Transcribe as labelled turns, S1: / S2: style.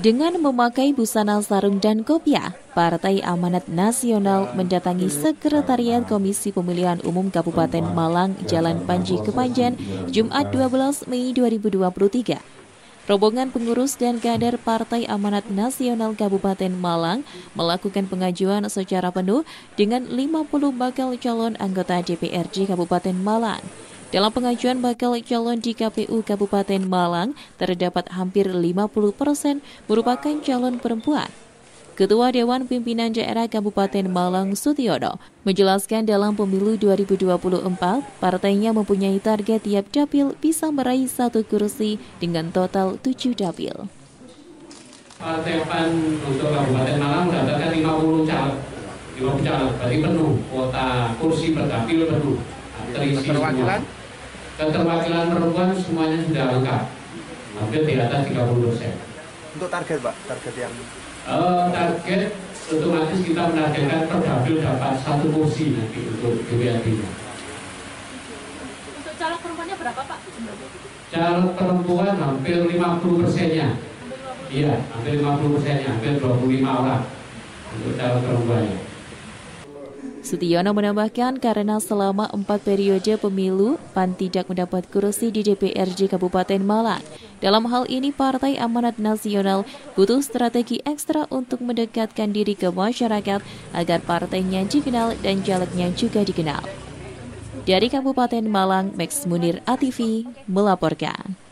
S1: Dengan memakai busana sarung dan kopiah, Partai Amanat Nasional mendatangi Sekretariat Komisi Pemilihan Umum Kabupaten Malang, Jalan Panji Kepanjen, Jumat 12 Mei 2023. Rombongan pengurus dan kader Partai Amanat Nasional Kabupaten Malang melakukan pengajuan secara penuh dengan 50 bakal calon anggota DPRD Kabupaten Malang. Dalam pengajuan bakal calon di KPU Kabupaten Malang, terdapat hampir 50 persen merupakan calon perempuan. Ketua Dewan Pimpinan Daerah Kabupaten Malang Sutiodo menjelaskan dalam pemilu 2024, partainya mempunyai target tiap dapil bisa meraih satu kursi dengan total tujuh dapil.
S2: Partai PAN untuk Kabupaten Malang mendapatkan 50 caleg. 50 caleg, berarti penuh, kuota kursi per dapil penuh. Terisi semua keterwakilan perempuan semuanya sudah lengkap. Hampir di atas 30 persen.
S3: Untuk target pak? Target yang
S2: uh, target otomatis kita menargetkan per dapil dapat satu kursi nanti untuk DPRD nya
S4: untuk caleg perempuannya berapa pak?
S2: caleg perempuan hampir 50 persennya. Iya hampir 50 persennya hampir 25 orang untuk caleg perempuannya
S1: Sutiono menambahkan karena selama empat periode pemilu, PAN tidak mendapat kursi di DPRD Kabupaten Malang. Dalam hal ini, Partai Amanat Nasional butuh strategi ekstra untuk mendekatkan diri ke masyarakat agar partainya dikenal dan calegnya juga dikenal. Dari Kabupaten Malang, Max Munir ATV melaporkan.